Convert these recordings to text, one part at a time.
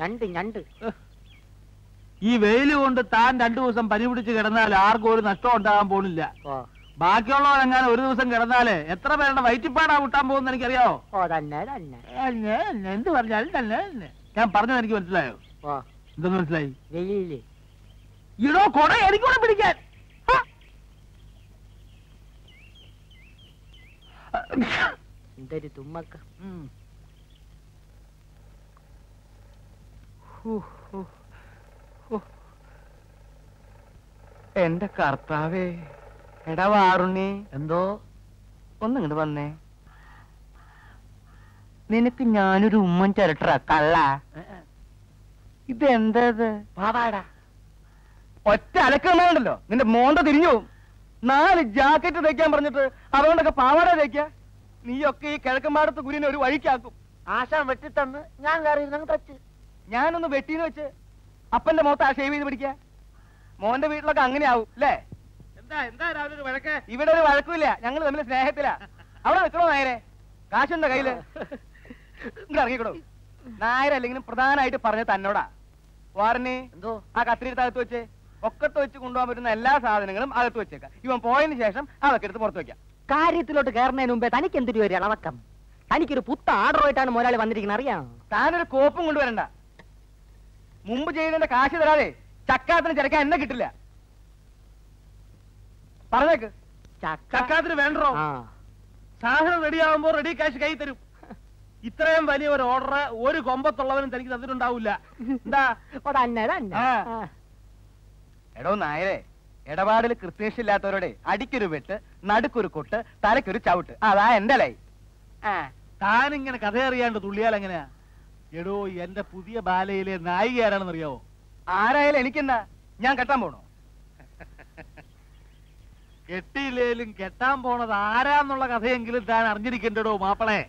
ഞണ്ട് ഞണ്ട്. ഈ വെയിൽ കൊണ്ട് താൻ രണ്ടു ദിവസം പനി പിടിച്ച് കിടന്നാൽ ആർക്കും ഒരു നഷ്ടം ഉണ്ടാകാൻ പോണില്ല. ബാക്കിയുള്ളവരെങ്ങാനും ഒരു ദിവസം കിടന്നാൽ എത്ര പേരുടെ വയറ്റിപ്പാടാ വിട്ടാൻ പോകുന്ന എനിക്കറിയാവോ? എന്ത് പറഞ്ഞാലും തന്നെ. ഞാൻ പറഞ്ഞത് എനിക്ക് മനസ്സിലായോ? എന്തെന്ന് മനസ്സിലായി? ഇടോ കൊട എനിക്കൂടെ പിടിക്കാൻ! എന്തൊരു തുമ്മക്ക. എന്റെ കർത്താവേ എടാ വാറുണ്ണി. എന്തോ? ഒന്നിങ്ങോട്ട് വന്നേ. നിനക്ക് ഞാനൊരു ഉമ്മൻ ചിരട്ടറ കള്ള. ഇതെന്താ ഇത്? പാവാടാ. ഒറ്റ അലക്കുന്നുണ്ടല്ലോ നിന്റെ മോണ്ട തിരിഞ്ഞു നാല് ജാക്കറ്റ് തയ്ക്കാൻ പറഞ്ഞിട്ട് അതുകൊണ്ടൊക്കെ പാവാട തയ്ക്ക നീയൊക്കെ ഈ കിഴക്കമ്പാടത്ത് കുരിനെ ഒരു വഴിക്കാക്കും. ആശാൻ വെട്ടിത്തന്ന്. ഞാൻ കയറി തച്ച്. ഞാനൊന്ന് വെട്ടിന്ന് വെച്ച് അപ്പന്റെ മുഖത്ത് ആ ഷേവ് ചെയ്ത് പിടിക്ക മോന്റെ വീട്ടിലൊക്കെ അങ്ങനെയാവും അല്ലേ? എന്താ എന്താ രാവിലെ ഒരു വഴക്ക്? ഇവിടെ ഒരു വഴക്കുമില്ല ഞങ്ങൾ തമ്മിൽ സ്നേഹത്തിലാ. അവിടെ നിൽക്കണോ നായരെ? കാശുണ്ടോ കയ്യിൽ? ഇങ്ങോട്ട് ഇറങ്ങിക്കടോ. നായരല്ലെങ്കിലും പ്രധാനമായിട്ട് പറഞ്ഞ തന്നോടാ. വാറിന് എന്തോ? ആ കത്തിരിയുടെ അകത്ത് വെച്ച് ഒക്കത്ത് വെച്ച് കൊണ്ടുപോകാൻ പറ്റുന്ന എല്ലാ സാധനങ്ങളും അകത്ത് വെച്ചേക്കാം. ഇവൻ പോയതിനു ശേഷം അതൊക്കെ എടുത്ത് പുറത്ത് വെക്കാം. കാര്യത്തിലോട്ട് കയറുന്നതിന് മുമ്പേ തനിക്ക് എന്തൊരു ഒരു ഇളവക്കം? തനിക്കൊരു പുത്ത ആർഡറുമായിട്ടാണ് മോരാളി വന്നിരിക്കുന്നത് അറിയാം? താനൊരു കോപ്പും കൊണ്ടുവരണ്ട. മുമ്പ് ചെയ്തതിന്റെ കാശ് തരാതെ ചക്കാത്തിന് ചിരക്കാൻ എന്നെ കിട്ടില്ല. പറഞ്ഞേക്ക്. ചക്ക ചക്കാത്തിന് വേണ്ടോ ആ. സാധനം റെഡിയാവുമ്പോ റെഡി കാശ് കൈ തരും. ഇത്രയും വലിയ ഒരു ഓർഡർ ഒരു കൊമ്പത്തുള്ളവനും തനിക്ക് തന്നിട്ടുണ്ടാവില്ല. എന്താ. എടോ നായരെ ഇടപാടിൽ കൃത്യനിഷ്ഠില്ലാത്തവരോടെ അടിക്കൊരു വെട്ട് നടുക്കൊരു കൊട്ട് തലക്കൊരു ചവിട്ട്. അതാ എന്റെ ലൈ. താനിങ്ങനെ കഥ അറിയാണ്ട് തുള്ളിയാൽ എങ്ങനെയാ? എടോ എന്റെ പുതിയ ബാലയിലെ നായിക ആരാണെന്ന് അറിയാവോ ആരായാലും എനിക്കെന്താ ഞാൻ കെട്ടാൻ പോണോ? കെട്ടിയില്ലേലും കെട്ടാൻ പോണത് ആരാന്നുള്ള കഥയെങ്കിലും താൻ അറിഞ്ഞിരിക്കണ്ടടോ മാപ്പളേ.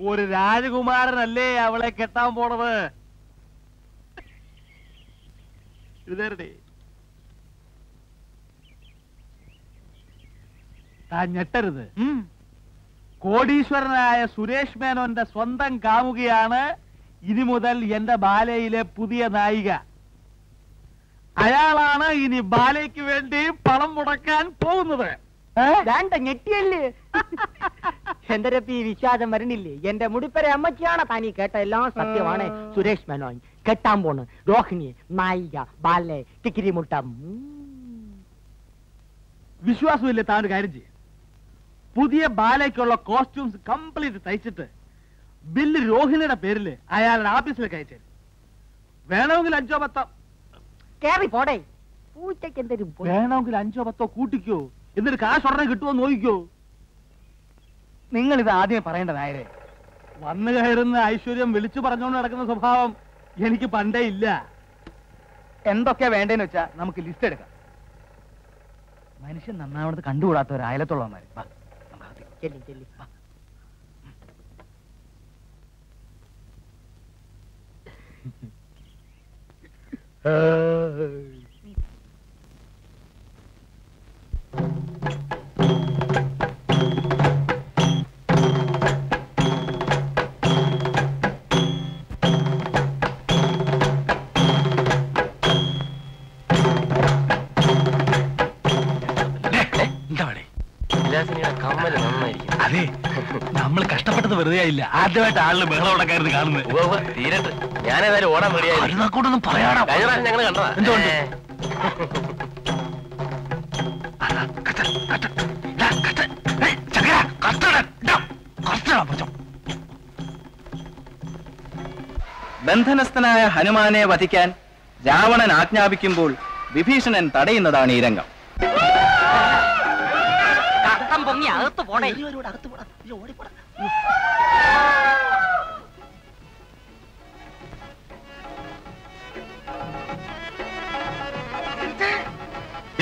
ഒരു രാജകുമാരനല്ലേ അവളെ കെട്ടാൻ പോണത്? എഴുതേരടേ താൻ ഞെട്ടരുത്. കോടീശ്വരനായ സുരേഷ് മേനോന്റെ സ്വന്തം കാമുകയാണ് ഇനി മുതൽ എന്റെ ബാലയിലെ പുതിയ നായിക. അയാളാണ് ഇനി ബാലയ്ക്ക് വേണ്ടി പണം മുടക്കാൻ പോകുന്നത്. വേണ്ട ഞെട്ടിയല്ലേ? എന്റെ രപ്പി വിശ്വാസം വരണില്ലേ? എന്റെ മുടിപ്പര അമ്മച്ചിയാണ് താനീ കേട്ട എല്ലാം സത്യമാണ് സുരേഷ് മേനോൻ. കെട്ടാൻ പോണ്. രോഹിണി നായിക ബാലെ ടിക്കിരി മുട്ട. വിശ്വാസമില്ലേ താൻ ഒരു കാര്യം ചെയ്യും? പുതിയ ബാലയ്ക്കുള്ള കോസ്റ്റ്യൂംസ് കംപ്ലീറ്റ് തയ്ച്ചിട്ട് ബില്ല് രോഹിണിയുടെ പേരിൽ അയാളുടെ ഓഫീസിലേക്ക് അയച്ചു വേണമെങ്കിൽ അഞ്ചോ പത്തോ കേറി പോടേ. പൂച്ചയ്ക്ക് എന്തൊരു വേണമെങ്കിൽ അഞ്ചോ പത്തോ കൂട്ടിക്കോ. എന്നിട്ട് കാശ് ഉടനെ കിട്ടുമോ നോക്കിക്കോ. നിങ്ങൾ ഇത് ആദ്യമേ പറയേണ്ട നായരെ. വന്നു കയറുന്ന ഐശ്വര്യം വിളിച്ചു പറഞ്ഞുകൊണ്ട് നടക്കുന്ന സ്വഭാവം എനിക്ക് പണ്ടേ ഇല്ല. എന്തൊക്കെയാ വേണ്ടേന്ന് വെച്ചാ നമുക്ക് ലിസ്റ്റ് എടുക്കാം. മനുഷ്യൻ നന്നാവണത് കണ്ടുകൂടാത്തവർ അയലത്തുള്ളവന്മാര് വാ, നമുക്ക് ആയില്ല ആദ്യമായിട്ട് ആളിന് ബഹളം ഉടക്കായിരുന്നു കാണുന്നത്. തീരട്ട്. ഞാനേതായാലും ഓടാൻ അരുണാക്കോട്ടൊന്നും പറയാടാ. ഞങ്ങൾ കണ്ടതാ. എന്തുകൊണ്ട്? ബന്ധനസ്ഥനായ ഹനുമാനെ വധിക്കാൻ രാവണൻ ആജ്ഞാപിക്കുമ്പോൾ വിഭീഷണൻ തടയുന്നതാണ് ഈ രംഗം. പൊങ്ങി അകത്ത് പോടേ.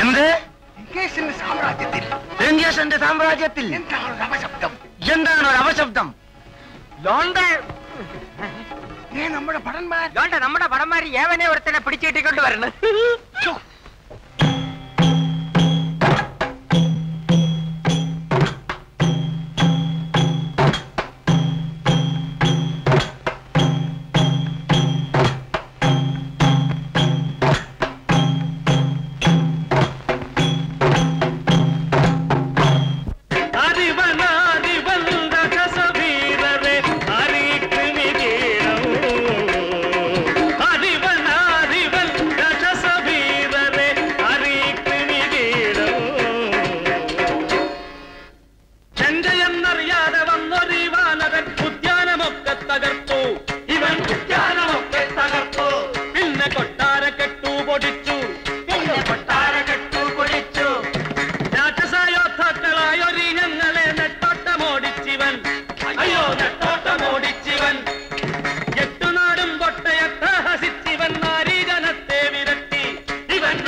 എന്ത് സാമ്രാജ്യത്തിൽ ലങ്കേശന്റെ സാമ്രാജ്യത്തിൽ എന്താണ് ഒരു അപശബ്ദം എന്താണ് ഒരു അപശബ്ദം ലോണ്ട ഏ നമ്മുടെ ഭടന്മാർ ലോണ്ട നമ്മുടെ പടന്മാര് ഏവനെ ഒരുത്തനെ പിടിച്ചിട്ടിക്കൊണ്ട് വരണം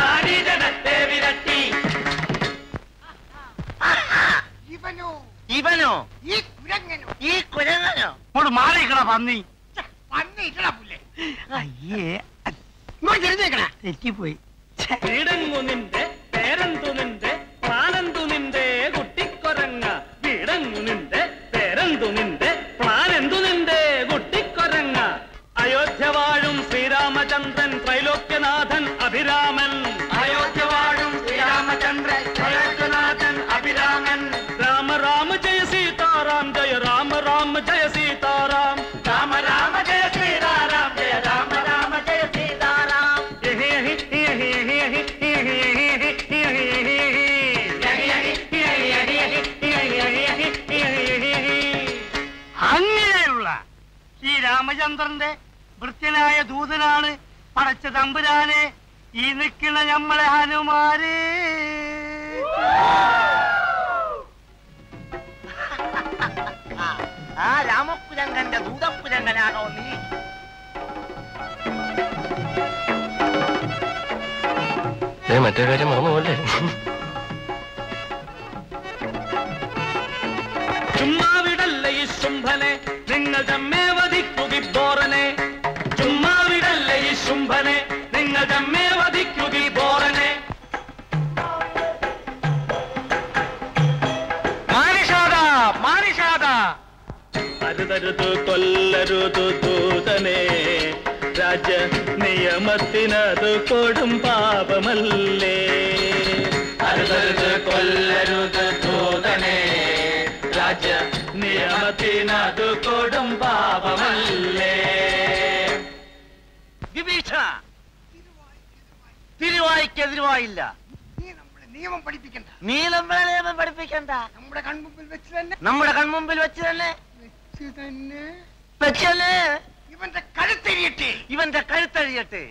നാരീജനത്തെ വിരട്ടി. വിരട്ടി. ഈ കുരങ്ങനോ? ഈ ഇങ്ങോട്ട് പന്നി. പന്നി പുല്ലേ. അയ്യേ നിന്റെ പേരന്തു നിന്റെ പ്രാണന്തു നിന്റെ കുട്ടിക്കൊരങ്ങ. വീടങ്ങു നിന്റെ പേരെന്തു നിന്റെ? പ്ലാൻ എന്തു നിന്റെ? കുട്ടിക്കൊരങ്ങ. അയോധ്യ വാഴും ശ്രീരാമചന്ദ്രൻ ത്രൈലോക്യനാഥൻ അഭിരാമൻ. അങ്ങനെയുള്ള ഈ രാമചന്ദ്രന്റെ വൃത്യനായ ദൂതനാണ് പടച്ച തമ്പുരാനെ. ഈ നിൽക്കുന്ന നമ്മളെ ഹനുമാര് ആ രാമപുരങ്കന്റെ ദൂതപുരങ്കനാണോ നീ? മറ്റേ കാര്യം മറന്നുപോലെ ചുമ്മാവിടല്ല നിങ്ങൾ തമ്മേ വധിക്കുകി ബോറനെ ചുമ്മാവിടല്ല ഈ ശുംഭനെ. നിങ്ങൾ തമ്മേ വധിക്കുകി ബോറനെ മാനിഷാദ മാനിഷാദ. അരുതരുതു കൊല്ലരുതു ദൂതനെ. രാജ നിയമത്തിനത് കൊടും പാപമല്ലേ. അരുതരുത് കൊല്ലരുത് ദൂതനെ. രാജ നിയമത്തിനത് കൊടും പാപമല്ലേ? വിഭീഷണ തിരുവായിക്കെതിരുവായില്ല. നിയമം പഠിപ്പിക്കണ്ട. നീ നമ്മളെ നിയമം പഠിപ്പിക്കണ്ട. നമ്മുടെ കൺമുമ്പിൽ വെച്ച് തന്നെ. നമ്മുടെ കൺമുമ്പിൽ വെച്ച് തന്നെ. വെച്ച് തന്നെ. വെച്ചല്ലേ ഇവന്റെ കഴുത്തെരിയട്ടെ. ഇവന്റെ കഴുത്തഴിയട്ടെ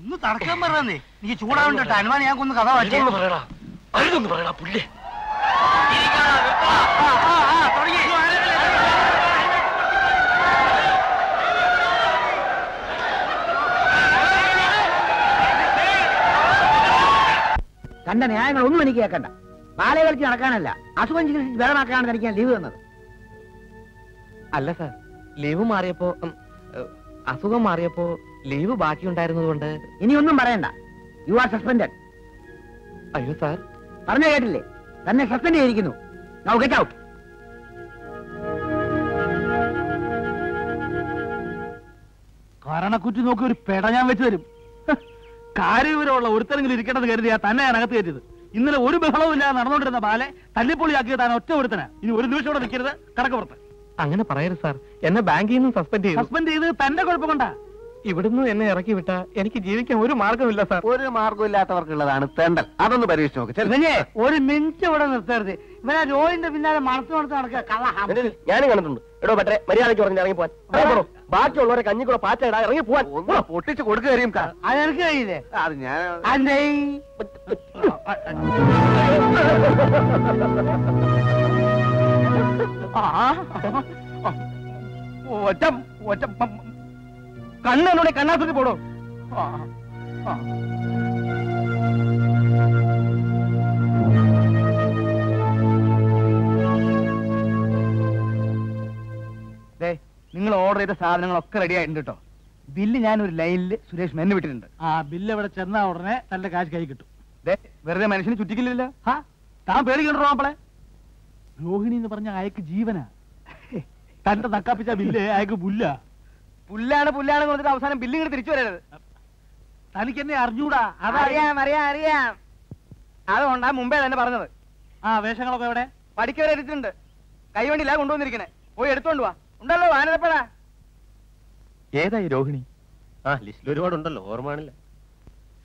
ഒന്ന് തടക്കാൻ പറഞ്ഞേ നീ ചൂടാവണ്ട അനുമാനം ഞാൻ കൊന്ന് കഥ വായിച്ചേ. പറയടാ. അരുതൊന്ന് പറയണ പുല്ലേ. തന്റെ ന്യായങ്ങൾ ഒന്നും എനിക്ക് കേൾക്കണ്ട ബാലയെ കളിച്ച് നടക്കാനല്ല. അസുഖം ചികിത്സിച്ച് വേറെമാക്കാണ് തനിക്ക് ഞാൻ ലീവ് തന്നത്. അല്ല സാർ ലീവ് മാറിയപ്പോ അസുഖം മാറിയപ്പോ ലീവ് ബാക്കിയുണ്ടായിരുന്നതുകൊണ്ട് കൊണ്ട് ഇനി ഒന്നും പറയണ്ട. യു ആർ സസ്പെൻഡ് അയ്യോ സാർ. പറഞ്ഞു കേട്ടില്ലേ? തന്നെ സസ്പെൻഡ് ചെയ്തിരിക്കുന്നു. നൗ ഗെറ്റ് ഔട്ട് കരണക്കുറ്റി നോക്കി ഒരു പെട ഞാൻ വെച്ചു തരും. കാര്യവിവരമുള്ള ഒരുത്തരെങ്കിലും ഇരിക്കണത് കരുതിയാ തന്നെ ഞാൻ അകത്ത് കയറ്റിയത്. ഇന്നലെ ഒരു ബഹളവും ഇല്ലാതെ നടന്നുകൊണ്ടിരുന്ന ബാലെ തല്ലിപ്പൊളിയാക്കിയ താൻ ഒറ്റ ഒരുത്തന. ഇനി ഒരു നിമിഷം ഇവിടെ നിൽക്കരുത്. കടക്കപ്പുറത്ത് അങ്ങനെ പറയരുത് സാർ. എന്നെ ബാങ്കിൽ നിന്ന് സസ്പെൻഡ് ചെയ്തു. സസ്പെൻഡ് ചെയ്ത് തന്റെ കുഴപ്പം കൊണ്ടാ. ഇവിടുന്ന് എന്നെ ഇറക്കി വിട്ട എനിക്ക് ജീവിക്കാൻ ഒരു മാർഗമില്ല സാർ. ഒരു മാർഗമില്ലാത്തവർക്കുള്ളതാണ് തെണ്ടൽ. അതൊന്ന് പരീക്ഷിച്ച് നോക്ക്. ഒരു മിനിറ്റ് ഇവിടെ നിർത്തരുത്. ഇവരാ രോഹിന്റെ പിന്നാലെ മണത്ത് മണത്ത് നടക്കുക. ഞാനും കണ്ടിട്ടുണ്ട്. എടോ പറ്റേ മര്യാദയ്ക്ക് പറഞ്ഞ് ഇറങ്ങി പോവാൻ. ബാക്കിയുള്ളവരെ കഞ്ഞി കഞ്ഞിക്കൂടെ പാറ്റയിടാ ഇറങ്ങി പോവാൻ. ഒന്ന് പൊട്ടിച്ച് കൊടുക്കുക അത് എനിക്ക് കഴിയില്ലേ? അത് ഞാൻ ഒറ്റ ഒറ്റ പോടോ. ആ, ആ. ദേ, നിങ്ങൾ ഓർഡർ ചെയ്ത സാധനങ്ങളൊക്കെ റെഡി ആയിട്ടുണ്ട് കേട്ടോ ബില്ല് ഞാൻ ഒരു ലൈനിൽ സുരേഷ് മെന്നു വിട്ടിട്ടുണ്ട്. ആ ബില്ല് ഇവിടെ ചെന്നാ ഉടനെ തന്റെ കാശ് കൈ കിട്ടും. വെറുതെ മനുഷ്യന് ചുറ്റിക്കില്ലല്ലോ. ഹാ താൻ പേടിക്കണ്ടോ അപ്പളെ രോഹിണി എന്ന് പറഞ്ഞ അയക്ക് ജീവനാ. തന്റെ തക്കാപ്പിച്ച ബില്ല് അയക്ക് പുല്ല. പുല്ലാണ് പുല്ലാണ് കൊടുത്തിട്ട് അവസാനം ബില്ല് ഇങ്ങോട്ട് തിരിച്ചു വരരുത്. തനിക്ക് എന്നെ അറിഞ്ഞൂടാ അതറിയാം അറിയാം അറിയാം അതുകൊണ്ടാ മുമ്പേ തന്നെ പറഞ്ഞത്. ആ വേഷങ്ങളൊക്കെ എവിടെ? പഠിക്കവരെ എടുത്തിട്ടുണ്ട്. കൈവണ്ടിയില്ല കൊണ്ടുവന്നിരിക്കണേ. പോയി എടുത്തോണ്ട് വാ. ഉണ്ടല്ലോ ആനന്ദപ്പെടാ ഏതായി രോഹിണി? ആ ലിസ്റ്റിൽ ഒരുപാടുണ്ടല്ലോ ഓർമ്മയാണില്ല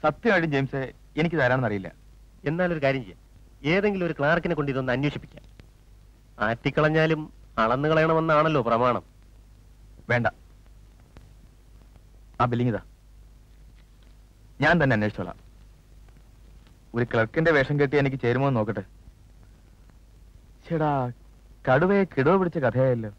സത്യമായിട്ടും ജെയിംസ് എനിക്ക് തരാമെന്ന് അറിയില്ല. എന്നാലൊരു കാര്യം ചെയ്യാം. ഏതെങ്കിലും ഒരു ക്ലാർക്കിനെ കൊണ്ട് ഇതൊന്ന് അന്വേഷിപ്പിക്കാം. ആറ്റിക്കളഞ്ഞാലും അളന്നു കളയണമെന്നാണല്ലോ പ്രമാണം. വേണ്ട. ആ ബില്ലിംഗ് ഇതാ. ഞാൻ തന്നെ അന്വേഷിച്ചോളാം. ഒരു ക്ലർക്കിന്റെ വേഷം കെട്ടി എനിക്ക് ചേരുമോ നോക്കട്ടെ. ചേടാ കടുവയെ കിടവ് പിടിച്ച കഥയായല്ലോ.